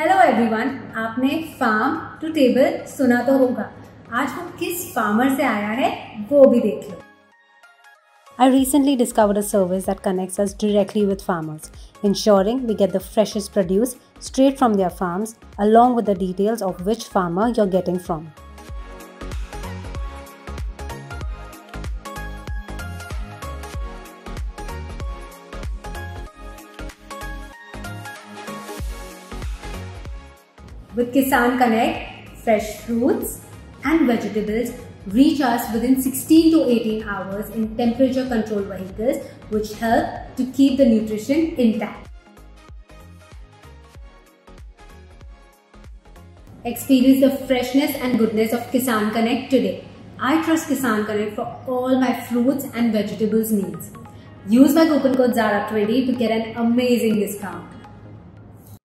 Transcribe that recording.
Hello everyone आपने farm to table सुना तो होगा आज वो किस फार्मर से आया है वो भी देख लो I recently discovered a service that connects us directly with farmers, ensuring we get the freshest produce straight from their farms, along with the details of which farmer you're getting from. With KisanKonnect, fresh fruits and vegetables reach us within 16 to 18 hours in temperature controlled vehicles which help to keep the nutrition intact. Experience the freshness and goodness of KisanKonnect today. I trust KisanKonnect for all my fruits and vegetables needs. Use my coupon code Zahra20 to get an amazing discount.